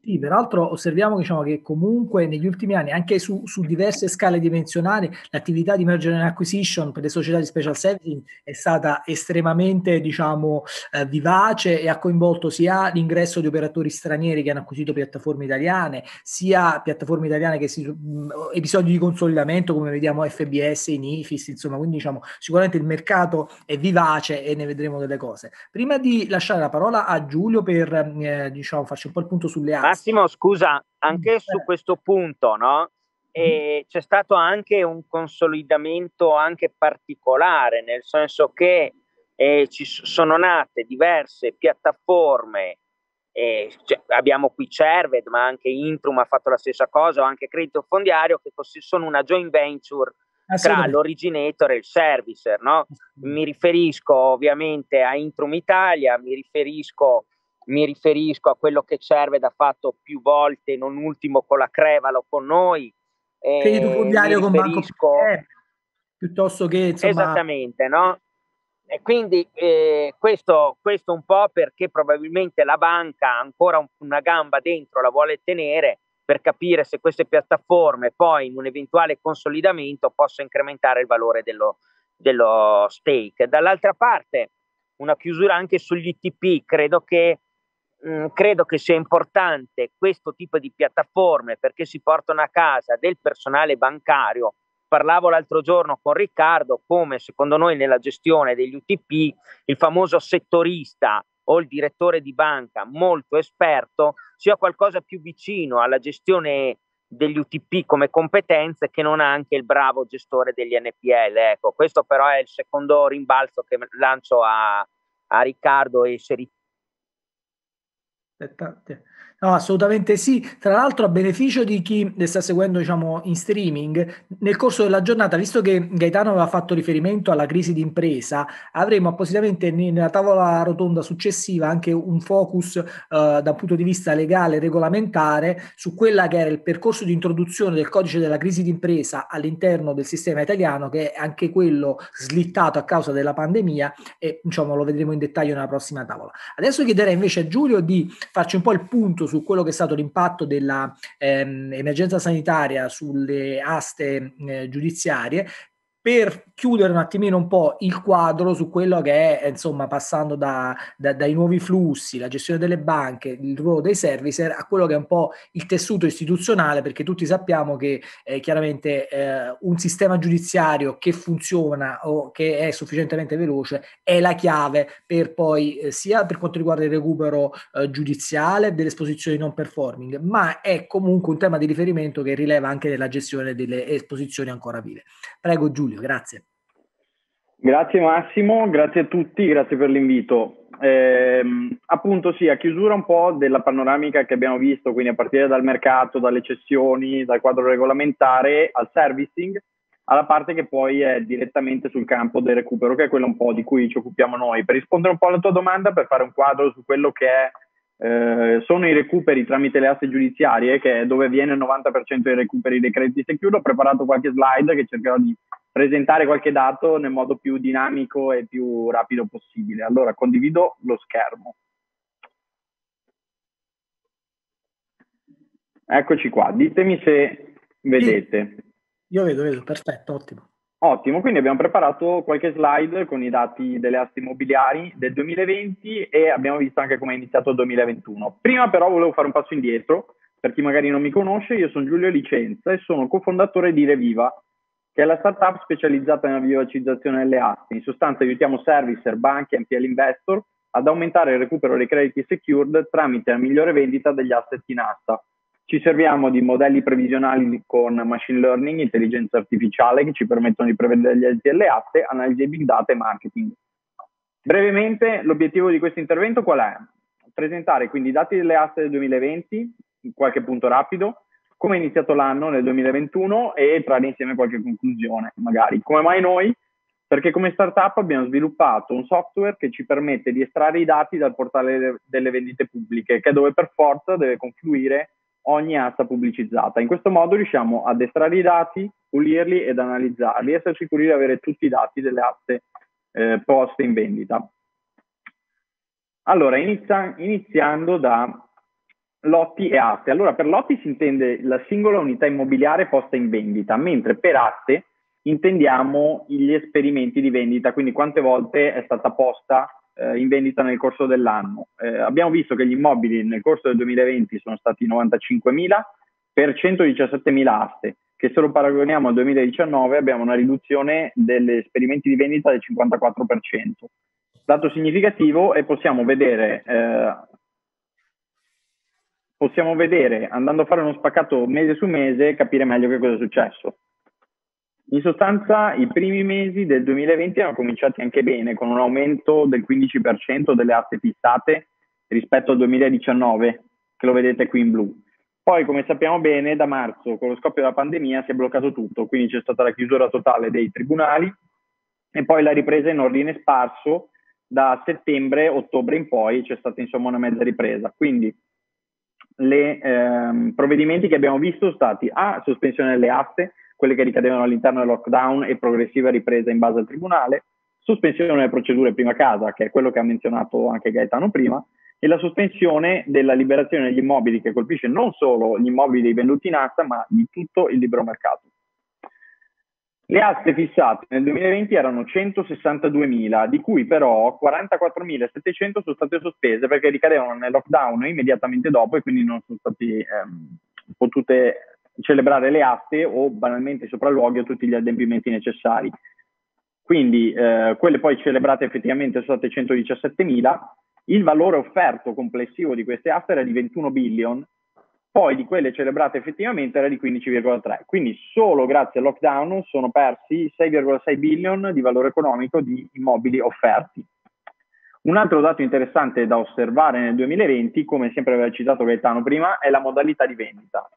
Sì, peraltro osserviamo diciamo, che comunque negli ultimi anni, anche su, su, diverse scale dimensionali, l'attività di merger and acquisition per le società di special servicing è stata estremamente diciamo, eh, vivace e ha coinvolto sia l'ingresso di operatori stranieri che hanno acquisito piattaforme italiane, sia piattaforme italiane che si, mh, episodi di consolidamento come vediamo FBS, Inifis, insomma, quindi diciamo, sicuramente il mercato è vivace e ne vedremo delle cose. Prima di lasciare la parola a Giulio per eh, diciamo, farci un po' il punto sulle altre, Massimo, scusa, anche su questo punto, no? E c'è stato anche un consolidamento anche particolare, nel senso che eh, ci sono nate diverse piattaforme, eh, cioè, abbiamo qui Cerved, ma anche Intrum ha fatto la stessa cosa, o anche Credito Fondiario, che sono una joint venture tra l'originator e il servicer. No? Mi riferisco ovviamente a Intrum Italia, mi riferisco mi riferisco a quello che Cerved ha fatto più volte, non ultimo con la Crevalo con noi. Credito fondiario con Banco eh, piuttosto che insomma... Esattamente, no? E quindi eh, questo, questo un po' perché probabilmente la banca ha ancora un, una gamba dentro, la vuole tenere per capire se queste piattaforme poi in un eventuale consolidamento possono incrementare il valore dello, dello stake. Dall'altra parte, una chiusura anche sugli ITP, credo che mh, mm, credo che sia importante questo tipo di piattaforme perché si portano a casa del personale bancario. Parlavo l'altro giorno con Riccardo come secondo noi nella gestione degli UTP il famoso settorista o il direttore di banca molto esperto sia qualcosa più vicino alla gestione degli UTP come competenze che non anche il bravo gestore degli NPL. Ecco, questo però è il secondo rimbalzo che lancio a, a Riccardo e se Aspetta, No, assolutamente sì. Tra l'altro, a beneficio di chi le sta seguendo, diciamo, in streaming, nel corso della giornata, visto che Gaetano aveva fatto riferimento alla crisi d'impresa, avremo appositamente nella tavola rotonda successiva anche un focus eh, dal punto di vista legale e regolamentare su quella che era il percorso di introduzione del codice della crisi d'impresa all'interno del sistema italiano, che è anche quello slittato a causa della pandemia e diciamo, lo vedremo in dettaglio nella prossima tavola. Adesso chiederei invece a Giulio di farci un po' il punto su quello che è stato l'impatto dell'emergenza ehm, sanitaria sulle aste eh, giudiziarie per chiudere un attimino un po' il quadro su quello che è, insomma, passando da, da, dai nuovi flussi, la gestione delle banche, il ruolo dei servicer, a quello che è un po' il tessuto istituzionale, perché tutti sappiamo che eh, chiaramente eh, un sistema giudiziario che funziona o che è sufficientemente veloce è la chiave per poi, eh, sia per quanto riguarda il recupero eh, giudiziale delle esposizioni non performing, ma è comunque un tema di riferimento che rileva anche nella gestione delle esposizioni ancora vive. Prego Giulio, grazie. Grazie Massimo, grazie a tutti, grazie per l'invito. Eh, appunto sì, a chiusura un po' della panoramica che abbiamo visto, quindi a partire dal mercato, dalle cessioni, dal quadro regolamentare al servicing, alla parte che poi è direttamente sul campo del recupero, che è quello un po' di cui ci occupiamo noi. Per rispondere un po' alla tua domanda, per fare un quadro su quello che è eh, sono i recuperi tramite le aste giudiziarie, che è dove viene il 90% dei recuperi dei crediti secure. Ho preparato qualche slide che cercherò di presentare qualche dato nel modo più dinamico e più rapido possibile. Allora, condivido lo schermo. Eccoci qua, ditemi se vedete. Io vedo, vedo, perfetto, ottimo. Ottimo, quindi abbiamo preparato qualche slide con i dati delle aste immobiliari del 2020 e abbiamo visto anche come è iniziato il 2021. Prima però volevo fare un passo indietro, per chi magari non mi conosce, io sono Giulio Licenza e sono cofondatore di Reviva, che è la startup specializzata nella vivacizzazione delle aste. In sostanza aiutiamo servicer, banche e NPL investor ad aumentare il recupero dei crediti secured tramite la migliore vendita degli asset in asta ci serviamo di modelli previsionali con machine learning, intelligenza artificiale che ci permettono di prevedere gli esiti delle aste, analisi di big data e marketing. Brevemente, l'obiettivo di questo intervento qual è? Presentare quindi i dati delle aste del 2020, in qualche punto rapido, come è iniziato l'anno nel 2021 e trarre insieme qualche conclusione, magari. Come mai noi? Perché come startup abbiamo sviluppato un software che ci permette di estrarre i dati dal portale delle vendite pubbliche, che è dove per forza deve confluire ogni asta pubblicizzata. In questo modo riusciamo ad estrarre i dati, pulirli ed analizzarli, essere sicuri di avere tutti i dati delle aste eh, poste in vendita. Allora, inizia, iniziando da lotti e aste. Allora, per lotti si intende la singola unità immobiliare posta in vendita, mentre per aste intendiamo gli esperimenti di vendita, quindi quante volte è stata posta eh, in vendita nel corso dell'anno. Eh, abbiamo visto che gli immobili nel corso del 2020 sono stati 95.000 per 117.000 aste, che se lo paragoniamo al 2019 abbiamo una riduzione degli esperimenti di vendita del 54%. Dato significativo e possiamo vedere, eh, possiamo vedere, andando a fare uno spaccato mese su mese, capire meglio che cosa è successo. In sostanza i primi mesi del 2020 erano cominciati anche bene, con un aumento del 15% delle aste fissate rispetto al 2019, che lo vedete qui in blu. Poi, come sappiamo bene, da marzo, con lo scoppio della pandemia, si è bloccato tutto, quindi c'è stata la chiusura totale dei tribunali e poi la ripresa in ordine sparso da settembre, ottobre in poi c'è stata insomma una mezza ripresa. Quindi i ehm, provvedimenti che abbiamo visto sono stati A, sospensione delle aste, quelle che ricadevano all'interno del lockdown e progressiva ripresa in base al tribunale, sospensione delle procedure prima casa, che è quello che ha menzionato anche Gaetano prima, e la sospensione della liberazione degli immobili che colpisce non solo gli immobili venduti in asta, ma di tutto il libero mercato. Le aste fissate nel 2020 erano 162.000, di cui però 44.700 sono state sospese perché ricadevano nel lockdown immediatamente dopo e quindi non sono state ehm, potute celebrare le aste o banalmente i sopralluoghi o tutti gli adempimenti necessari. Quindi eh, quelle poi celebrate effettivamente sono state 117.000, il valore offerto complessivo di queste aste era di 21 billion, poi di quelle celebrate effettivamente era di 15,3. Quindi solo grazie al lockdown sono persi 6,6 billion di valore economico di immobili offerti. Un altro dato interessante da osservare nel 2020, come sempre aveva citato Gaetano prima, è la modalità di vendita.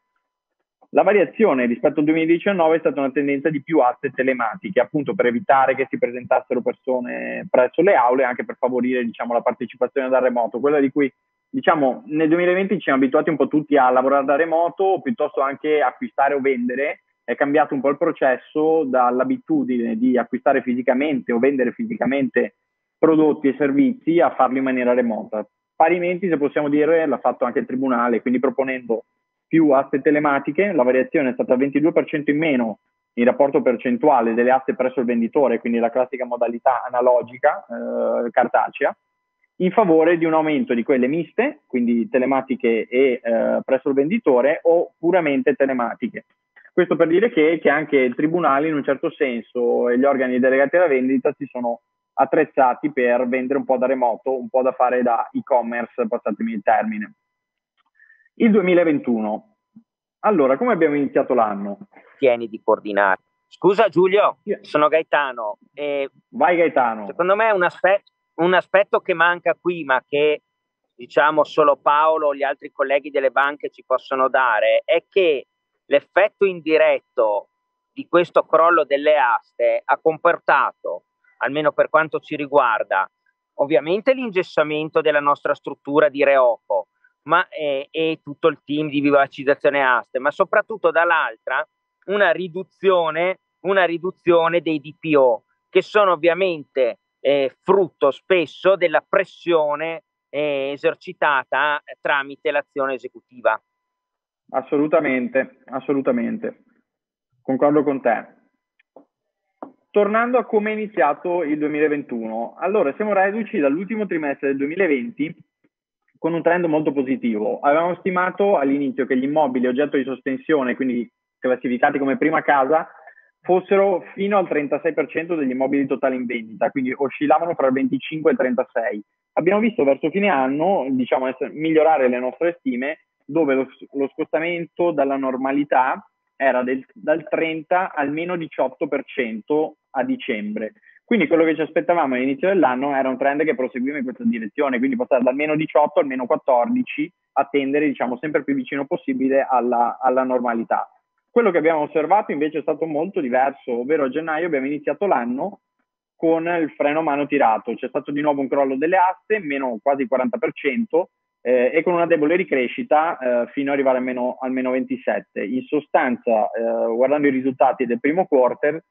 La variazione rispetto al 2019 è stata una tendenza di più aste telematiche, appunto per evitare che si presentassero persone presso le aule, anche per favorire diciamo, la partecipazione da remoto, quella di cui diciamo, nel 2020 ci siamo abituati un po' tutti a lavorare da remoto piuttosto anche acquistare o vendere. È cambiato un po' il processo dall'abitudine di acquistare fisicamente o vendere fisicamente prodotti e servizi a farlo in maniera remota. Parimenti, se possiamo dire, l'ha fatto anche il Tribunale, quindi proponendo più aste telematiche, la variazione è stata 22% in meno in rapporto percentuale delle aste presso il venditore, quindi la classica modalità analogica, eh, cartacea, in favore di un aumento di quelle miste, quindi telematiche e eh, presso il venditore, o puramente telematiche. Questo per dire che, che, anche il tribunale, in un certo senso, e gli organi delegati alla vendita si sono attrezzati per vendere un po' da remoto, un po' da fare da e-commerce, passatemi il termine. Il 2021. Allora, come abbiamo iniziato l'anno? Tieni di coordinare. Scusa Giulio, sono Gaetano. Vai Gaetano. Secondo me un, aspe- un aspetto che manca qui, ma che diciamo solo Paolo o gli altri colleghi delle banche ci possono dare, è che l'effetto indiretto di questo crollo delle aste ha comportato, almeno per quanto ci riguarda, ovviamente l'ingessamento della nostra struttura di Reoco, ma è, è tutto il team di vivacizzazione aste, ma soprattutto dall'altra una riduzione, una riduzione dei DPO, che sono ovviamente eh, frutto spesso della pressione eh, esercitata tramite l'azione esecutiva. Assolutamente, assolutamente. Concordo con te. Tornando a come è iniziato il 2021, allora siamo reduci dall'ultimo trimestre del 2020 con un trend molto positivo. Avevamo stimato all'inizio che gli immobili oggetto di sospensione, quindi classificati come prima casa, fossero fino al 36% degli immobili totali in vendita, quindi oscillavano fra il 25 e il 36. Abbiamo visto verso fine anno, diciamo, migliorare le nostre stime, dove lo, lo scostamento dalla normalità era del, dal 30 al meno 18% a dicembre. Quindi quello che ci aspettavamo all'inizio dell'anno era un trend che proseguiva in questa direzione, quindi passare dal meno 18 al meno 14 a tendere diciamo, sempre più vicino possibile alla, alla normalità. Quello che abbiamo osservato invece è stato molto diverso, ovvero a gennaio abbiamo iniziato l'anno con il freno a mano tirato, c'è stato di nuovo un crollo delle aste, meno quasi 40%, eh, e con una debole ricrescita eh, fino ad arrivare al meno, al meno 27. In sostanza, eh, guardando i risultati del primo quarter,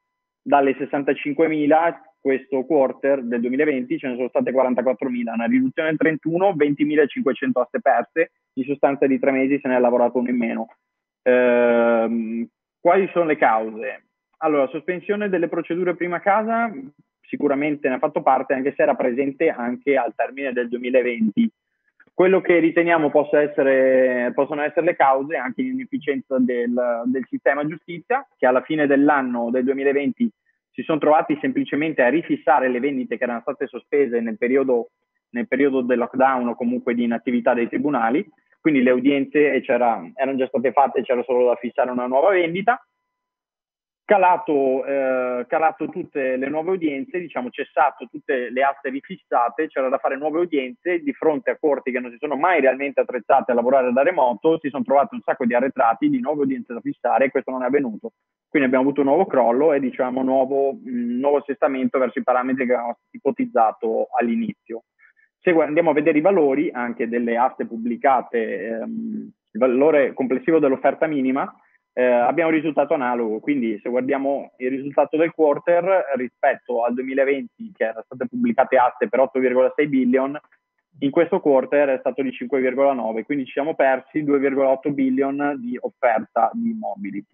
dalle 65.000 questo quarter del 2020 ce ne sono state 44.000, una riduzione del 31, 20.500 aste perse, in sostanza di tre mesi se ne è lavorato uno in meno. Ehm, quali sono le cause? Allora, sospensione delle procedure prima casa sicuramente ne ha fatto parte, anche se era presente anche al termine del 2020. Quello che riteniamo essere, possono essere le cause anche l'inefficienza del, del sistema giustizia, che alla fine dell'anno del 2020 si sono trovati semplicemente a rifissare le vendite che erano state sospese nel periodo, nel periodo del lockdown o comunque di inattività dei tribunali, quindi le udienze erano già state fatte, c'era solo da fissare una nuova vendita. Calato, eh, calato, tutte le nuove udienze, diciamo cessato tutte le aste rifissate, c'era da fare nuove udienze di fronte a corti che non si sono mai realmente attrezzate a lavorare da remoto, si sono trovati un sacco di arretrati, di nuove udienze da fissare e questo non è avvenuto. Quindi abbiamo avuto un nuovo crollo e diciamo nuovo, mh, nuovo assestamento verso i parametri che avevamo ipotizzato all'inizio. Se andiamo a vedere i valori anche delle aste pubblicate, ehm, il valore complessivo dell'offerta minima, eh, abbiamo un risultato analogo. Quindi se guardiamo il risultato del quarter rispetto al 2020, che erano state pubblicate aste per 8,6 billion, in questo quarter è stato di 5,9, quindi ci siamo persi 2,8 billion di offerta di immobili.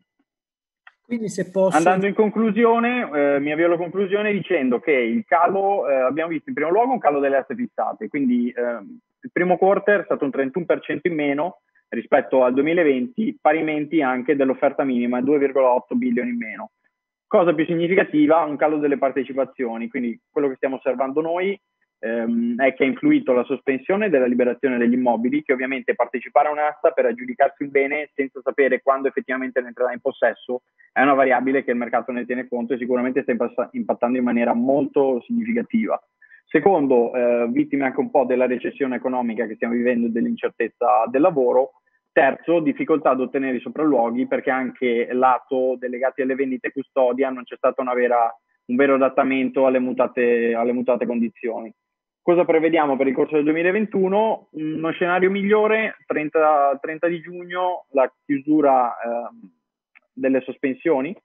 Quindi se posso... Andando in conclusione, eh, mi avvio alla conclusione dicendo che il calo, eh, abbiamo visto in primo luogo un calo delle aste fissate, quindi eh, il primo quarter è stato un 31% in meno rispetto al 2020, parimenti anche dell'offerta minima, 2,8 bilioni in meno. Cosa più significativa, un calo delle partecipazioni, quindi quello che stiamo osservando noi ehm, è che ha influito la sospensione della liberazione degli immobili, che ovviamente partecipare a un'asta per aggiudicarsi un bene senza sapere quando effettivamente ne entrerà in possesso è una variabile che il mercato ne tiene conto e sicuramente sta impattando in maniera molto significativa. Secondo, eh, vittime anche un po' della recessione economica che stiamo vivendo e dell'incertezza del lavoro. Terzo, difficoltà ad ottenere i sopralluoghi perché anche lato delegati alle vendite e custodia non c'è stato vera, un vero adattamento alle mutate, alle mutate condizioni. Cosa prevediamo per il corso del 2021? Uno scenario migliore, 30, 30 di giugno, la chiusura eh, delle sospensioni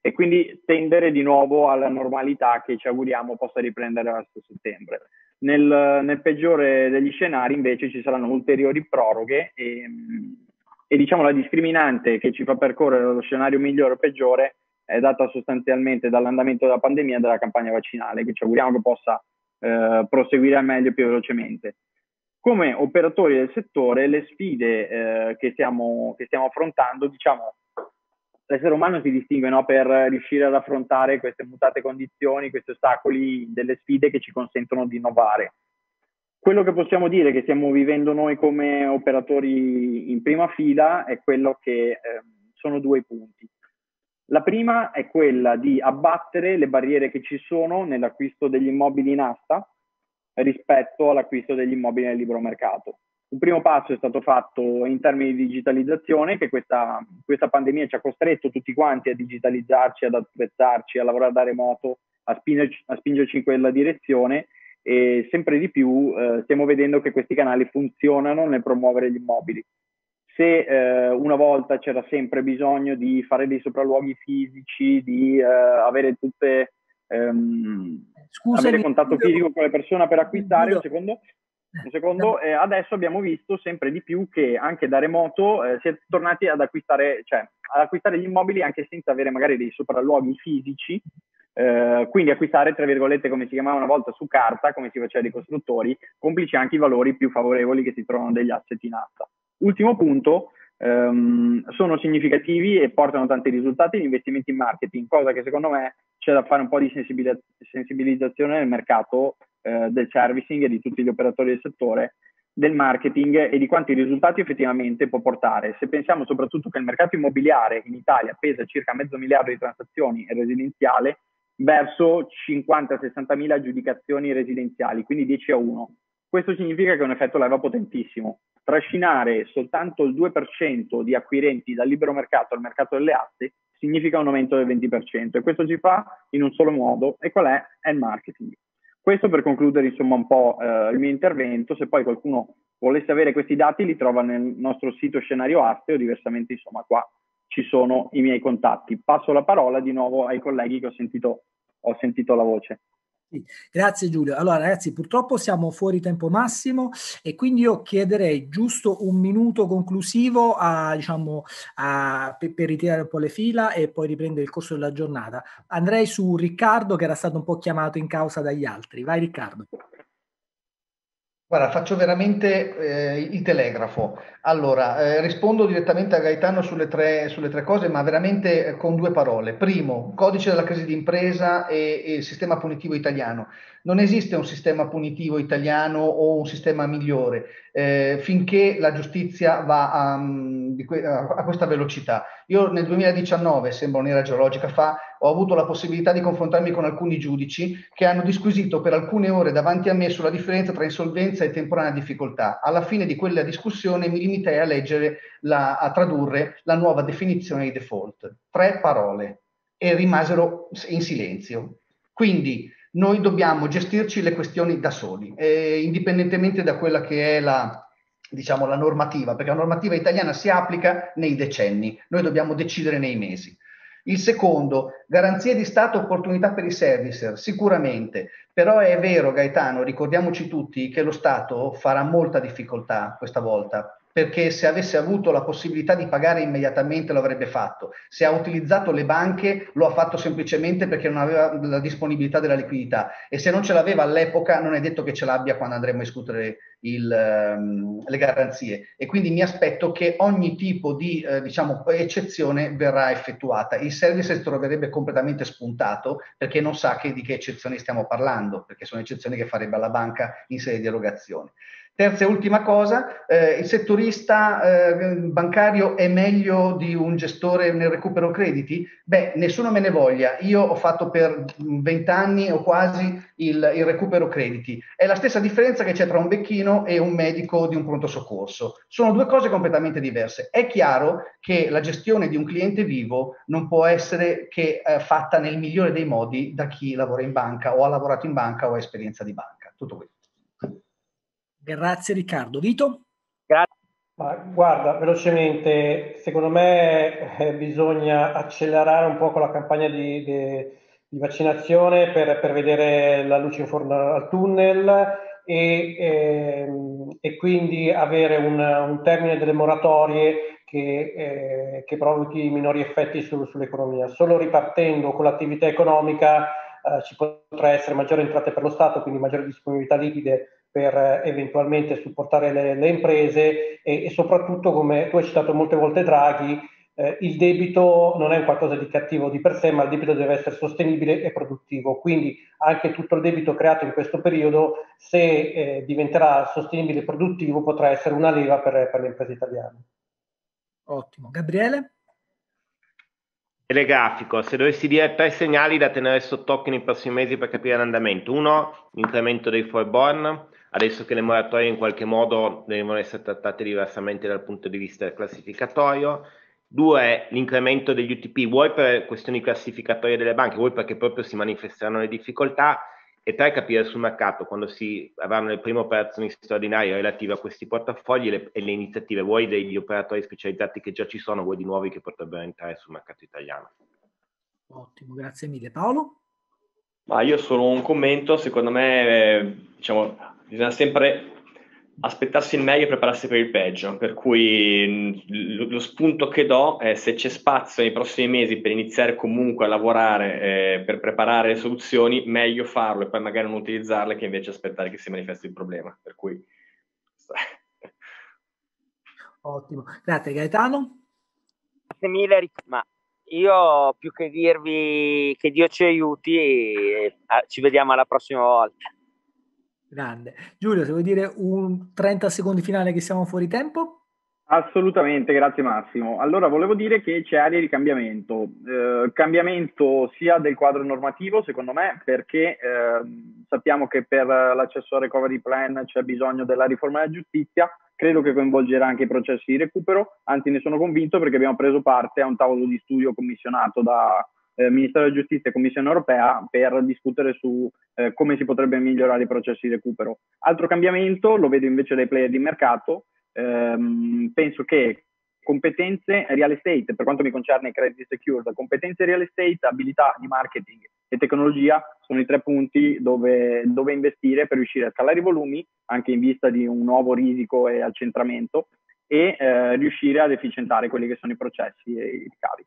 e quindi tendere di nuovo alla normalità che ci auguriamo possa riprendere verso settembre. Nel, nel peggiore degli scenari invece ci saranno ulteriori proroghe e, e diciamo la discriminante che ci fa percorrere lo scenario migliore o peggiore è data sostanzialmente dall'andamento della pandemia e della campagna vaccinale che ci auguriamo che possa eh, proseguire al meglio e più velocemente. Come operatori del settore, le sfide eh, che, stiamo, che, stiamo, affrontando, diciamo, l'essere umano si distingue no, per riuscire ad affrontare queste mutate condizioni, questi ostacoli, delle sfide che ci consentono di innovare. Quello che possiamo dire che stiamo vivendo noi come operatori in prima fila è quello che eh, sono due punti. La prima è quella di abbattere le barriere che ci sono nell'acquisto degli immobili in asta rispetto all'acquisto degli immobili nel libero mercato. Un primo passo è stato fatto in termini di digitalizzazione, che questa, questa pandemia ci ha costretto tutti quanti a digitalizzarci, ad attrezzarci, a lavorare da remoto, a spingerci, a spingerci in quella direzione e sempre di più eh, stiamo vedendo che questi canali funzionano nel promuovere gli immobili se eh, una volta c'era sempre bisogno di fare dei sopralluoghi fisici, di eh, avere tutte ehm, Scusami, avere contatto fisico con le persone per acquistare, un secondo, un secondo eh, adesso abbiamo visto sempre di più che anche da remoto eh, si è tornati ad acquistare, cioè, ad acquistare gli immobili anche senza avere magari dei sopralluoghi fisici, eh, quindi acquistare, tra virgolette, come si chiamava una volta su carta, come si faceva dai costruttori, complici anche i valori più favorevoli che si trovano degli asset in asta. Ultimo punto, ehm, sono significativi e portano tanti risultati gli investimenti in marketing, cosa che secondo me c'è da fare un po' di sensibilizzazione nel mercato eh, del servicing e di tutti gli operatori del settore del marketing e di quanti risultati effettivamente può portare. Se pensiamo soprattutto che il mercato immobiliare in Italia pesa circa mezzo miliardo di transazioni residenziale verso 50-60 mila aggiudicazioni residenziali, quindi 10 a 1. Questo significa che è un effetto leva potentissimo trascinare soltanto il 2% di acquirenti dal libero mercato al mercato delle aste significa un aumento del 20% e questo si fa in un solo modo e qual è? È il marketing. Questo per concludere insomma un po' eh, il mio intervento, se poi qualcuno volesse avere questi dati li trova nel nostro sito scenario aste o diversamente insomma qua ci sono i miei contatti. Passo la parola di nuovo ai colleghi che ho sentito, ho sentito la voce. Grazie Giulio. Allora ragazzi, purtroppo siamo fuori tempo massimo e quindi io chiederei giusto un minuto conclusivo a, diciamo, a, per, per, ritirare un po' le fila e poi riprendere il corso della giornata. Andrei su Riccardo che era stato un po' chiamato in causa dagli altri. Vai Riccardo. Guarda, faccio veramente eh, il telegrafo. Allora, eh, rispondo direttamente a Gaetano sulle tre, sulle tre cose, ma veramente eh, con due parole. Primo, codice della crisi d'impresa e, e sistema punitivo italiano. Non esiste un sistema punitivo italiano o un sistema migliore eh, finché la giustizia va a, a, questa velocità. Io nel 2019, sembra un'era geologica fa, ho avuto la possibilità di confrontarmi con alcuni giudici che hanno disquisito per alcune ore davanti a me sulla differenza tra insolvenza e temporanea difficoltà. Alla fine di quella discussione mi limitai a leggere, la, a tradurre la nuova definizione di default. Tre parole e rimasero in silenzio. Quindi noi dobbiamo gestirci le questioni da soli, eh, indipendentemente da quella che è la, diciamo, la normativa, perché la normativa italiana si applica nei decenni, noi dobbiamo decidere nei mesi. Il secondo, garanzie di Stato, opportunità per i servicer, sicuramente, però è vero Gaetano, ricordiamoci tutti che lo Stato farà molta difficoltà questa volta, perché se avesse avuto la possibilità di pagare immediatamente lo avrebbe fatto. Se ha utilizzato le banche lo ha fatto semplicemente perché non aveva la disponibilità della liquidità e se non ce l'aveva all'epoca non è detto che ce l'abbia quando andremo a discutere il, um, le garanzie e quindi mi aspetto che ogni tipo di eh, diciamo, eccezione verrà effettuata. Il service troverebbe completamente spuntato perché non sa che, di che eccezioni stiamo parlando, perché sono eccezioni che farebbe alla banca in sede di erogazione. Terza e ultima cosa, eh, il settorista eh, bancario è meglio di un gestore nel recupero crediti? Beh, nessuno me ne voglia. Io ho fatto per 20 anni o quasi il, il, recupero crediti. È la stessa differenza che c'è tra un becchino e un medico di un pronto soccorso. Sono due cose completamente diverse. È chiaro che la gestione di un cliente vivo non può essere che eh, fatta nel migliore dei modi da chi lavora in banca o ha lavorato in banca o ha esperienza di banca. Tutto questo. Grazie Riccardo. Vito? Grazie. Ma guarda, velocemente, secondo me eh, bisogna accelerare un po' con la campagna di, di, di vaccinazione per, per, vedere la luce in fondo al tunnel e, eh, e quindi avere un, un, termine delle moratorie che, eh, che provochi minori effetti su, sull'economia. Solo ripartendo con l'attività economica eh, ci potrà essere maggiore entrate per lo Stato, quindi maggiore disponibilità liquide per eh, eventualmente supportare le, le imprese e, e, soprattutto, come tu hai citato molte volte Draghi, eh, il debito non è un qualcosa di cattivo di per sé, ma il debito deve essere sostenibile e produttivo. Quindi anche tutto il debito creato in questo periodo, se eh, diventerà sostenibile e produttivo, potrà essere una leva per, per le imprese italiane. Ottimo. Gabriele? Telegrafico, se dovessi dire tre segnali da tenere sott'occhio nei prossimi mesi per capire l'andamento. Uno, l'incremento dei forborn, adesso che le moratorie in qualche modo devono essere trattate diversamente dal punto di vista classificatorio. Due, l'incremento degli UTP, vuoi per questioni classificatorie delle banche, vuoi perché proprio si manifesteranno le difficoltà. E tre, capire sul mercato quando si avranno le prime operazioni straordinarie relative a questi portafogli le, e le iniziative, vuoi degli operatori specializzati che già ci sono, vuoi di nuovi che potrebbero entrare sul mercato italiano. Ottimo, grazie mille. Paolo? Ma io solo un commento, secondo me eh, diciamo, bisogna sempre aspettarsi il meglio e prepararsi per il peggio, per cui lo spunto che do è se c'è spazio nei prossimi mesi per iniziare comunque a lavorare eh, per preparare le soluzioni, meglio farlo e poi magari non utilizzarle che invece aspettare che si manifesti il problema. Per cui... Ottimo, grazie Gaetano. Grazie mille, ma io più che dirvi che Dio ci aiuti, e, ci vediamo alla prossima volta. Grande. Giulio, se vuoi dire un 30 secondi finale che siamo fuori tempo? Assolutamente, grazie Massimo. Allora, volevo dire che c'è area di cambiamento. Eh, cambiamento sia del quadro normativo, secondo me, perché eh, sappiamo che per l'accesso al recovery plan c'è bisogno della riforma della giustizia, credo che coinvolgerà anche i processi di recupero, anzi ne sono convinto perché abbiamo preso parte a un tavolo di studio commissionato da eh, Ministero della Giustizia e Commissione Europea per discutere su eh, come si potrebbe migliorare i processi di recupero. Altro cambiamento lo vedo invece dai player di mercato, ehm, penso che competenze real estate, per quanto mi concerne i credit secured, competenze real estate, abilità di marketing e tecnologia sono i tre punti dove, dove investire per riuscire a scalare i volumi, anche in vista di un nuovo risico e accentramento, e eh, riuscire ad efficientare quelli che sono i processi e i ricavi.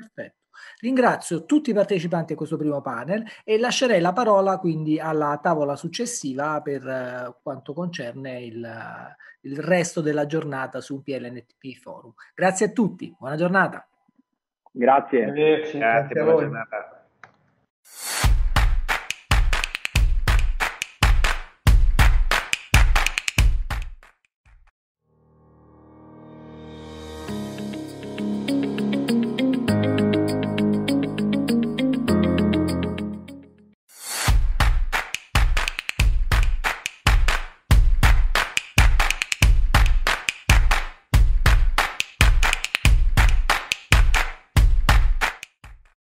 Perfetto. Ringrazio tutti i partecipanti a questo primo panel e lascerei la parola quindi alla tavola successiva per uh, quanto concerne il, il, resto della giornata su PLNTP Forum. Grazie a tutti, buona giornata. Grazie. Grazie, Grazie buona giornata.